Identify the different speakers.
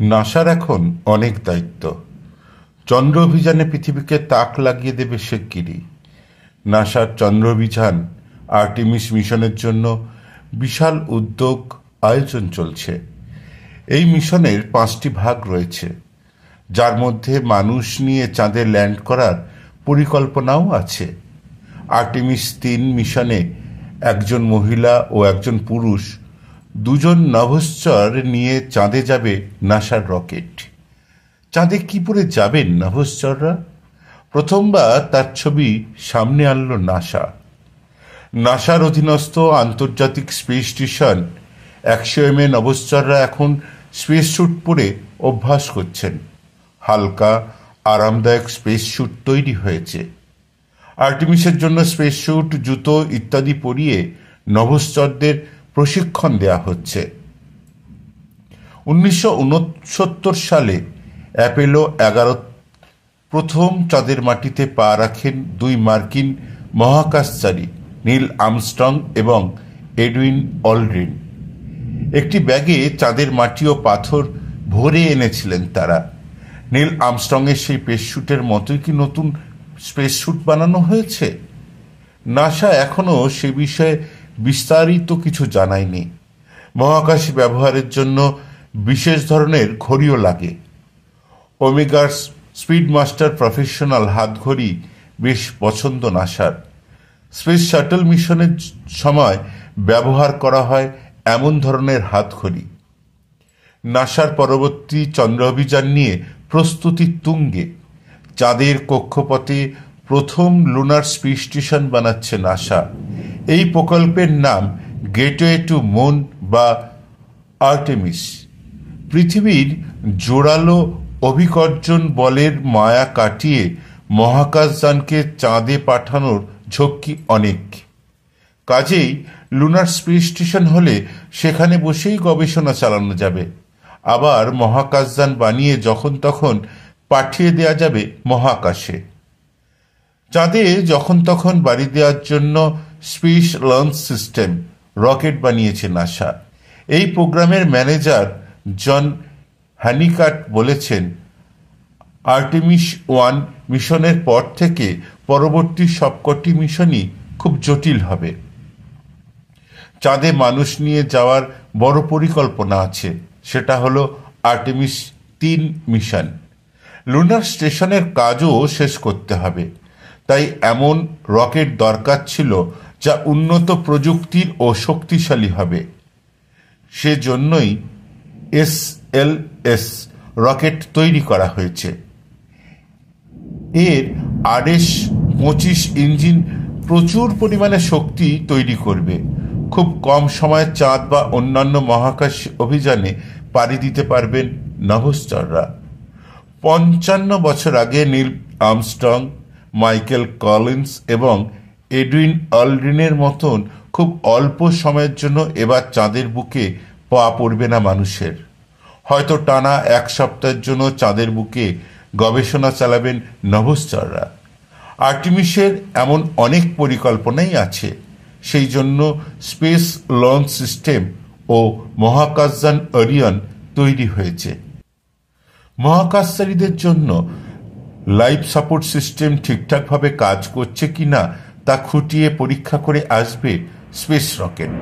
Speaker 1: নাসার এখন অনেক দায়িত্ব। চন্দ্র অভিযানে পৃথিবীকে তাক লাগিয়ে দেবে শিগগিরই। নাসার চন্দ্র অভিযান আর্টিমিস মিশনের জন্য বিশাল উদ্যোগ আয়োজন চলছে। এই মিশনের পাঁচটি ভাগ রয়েছে। যার মধ্যে মানুষ নিয়ে চাঁদে ল্যান্ড করার পরিকল্পনাও আছে। আর্টিমিস তিন মিশনে একজন মহিলা ও একজন পুরুষ দুজন নভশ্চর নিয়ে চাঁদে যাবে নাসার রকেট। চাঁদে কি পরে যাবেন নভশ্চররা? প্রথমবার তার ছবি সামনে আনল নাসা। নাসার অধীনস্থ আন্তর্জাতিক স্পেস স্টেশন, একশো এম এ নভশ্চররা এখন স্পেস স্যুট পরে অভ্যাস করছেন। হালকা, আরামদায়ক স্পেস স্যুট তৈরি হয়েছে। আর্টিমিসের জন্য স্পেস স্যুট জুতো ইত্যাদি পরিয়ে নভশ্চরদের প্রশিক্ষণ দেয়া হচ্ছে। উনিশশো উনসত্তর সালে অ্যাপেলো এগারো প্রথম চাঁদের মাটিতে পা রাখেন দুই মার্কিন মহাকাশচারী, নীল আমস্ট্রং এবং এডউইন অলড্রিন। একটি ব্যাগে চাঁদের মাটি ও পাথর ভরে এনেছিলেন তারা। নীল আমস্ট্রংয়ের সেই স্যুটের মতোই কি নতুন স্পেস স্যুট বানানো হয়েছে? নাসা এখনও সে বিষয়ে বিস্তারিত কিছু জানায়নি মহাকাশে ব্যবহারের জন্য বিশেষ ধরনের ঘড়িও লাগে। ওমেগার স্পিডমাস্টার প্রফেশনাল হাতঘড়ি বেশ পছন্দ নাসার। স্পেস শাটল মিশনের সময় ব্যবহার করা হয় এমন ধরনের হাতঘড়ি। নাসার পরবর্তী চন্দ্র অভিযান নিয়ে প্রস্তুতি তুঙ্গে। চাঁদের কক্ষপথে প্রথম লুনার স্পেস স্টেশন বানাচ্ছে নাসা। এই প্রকল্পের নাম গেটওয়ে টু মুন বা আর্টেমিস পৃথিবীর জোরালো অভিকর্ষণ বলের মায়া কাটিয়ে মহাকাশযানকে চাঁদে পাঠানোর ঝক্কি অনেক। কাজেই লুনার স্পেস স্টেশন হলে সেখানে বসেই গবেষণা চালানো যাবে। আবার মহাকাশযান বানিয়ে যখন তখন পাঠিয়ে দেয়া যাবে মহাকাশে। চাঁদে যখন তখন বাড়ি দেওয়ার জন্য স্পেস লঞ্চ সিস্টেম রকেট বানিয়েছে নাসা। এই প্রোগ্রামের ম্যানেজার জন হ্যানিকাট বলেছেন আর্টেমিস ওয়ান মিশনের পর থেকে পরবর্তী সবকটি মিশনই খুব জটিল হবে। চাঁদে মানুষ নিয়ে যাওয়ার বড় পরিকল্পনা আছে, সেটা হলো আর্টেমিস তিন মিশন। লুনার স্টেশনের কাজও শেষ করতে হবে, তাই এমন রকেট দরকার ছিল যা উন্নত প্রযুক্তির ও শক্তিশালী হবে। সেজন্যই এস এল এস রকেট তৈরি করা হয়েছে। এর আরএস পঁচিশ ইঞ্জিন প্রচুর পরিমাণে শক্তি তৈরি করবে। খুব কম সময়ে চাঁদ বা অন্যান্য মহাকাশ অভিযানে পাড়ি দিতে পারবেন নভশ্চররা পঞ্চান্ন বছর আগে নীল আমস্ট্রং মাইকেল কলিন্স এবং এডুইন অলড্রিনের মতন খুব অল্প সময়ের জন্য এবার চাঁদের বুকে পা পড়বে না মানুষের। হয়তো টানা এক সপ্তাহের জন্য চাঁদের বুকে গবেষণা চালাবেন নভশ্চররা আর্টিমিসের এমন অনেক পরিকল্পনাই আছে। সেই জন্য স্পেস লঞ্চ সিস্টেম ও মহাকাশযান অরিয়ন তৈরি হয়েছে। মহাকাশচারীদের জন্য লাইফ সাপোর্ট সিস্টেম ঠিকঠাকভাবে কাজ করছে কিনা তা খুঁটিয়ে পরীক্ষা করে আসবে স্পেস রকেট